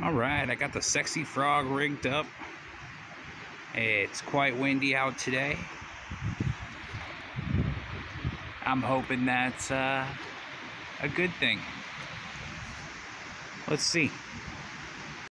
All right, I got the sexy frog rigged up. It's quite windy out today. I'm hoping that's uh, a good thing. Let's see.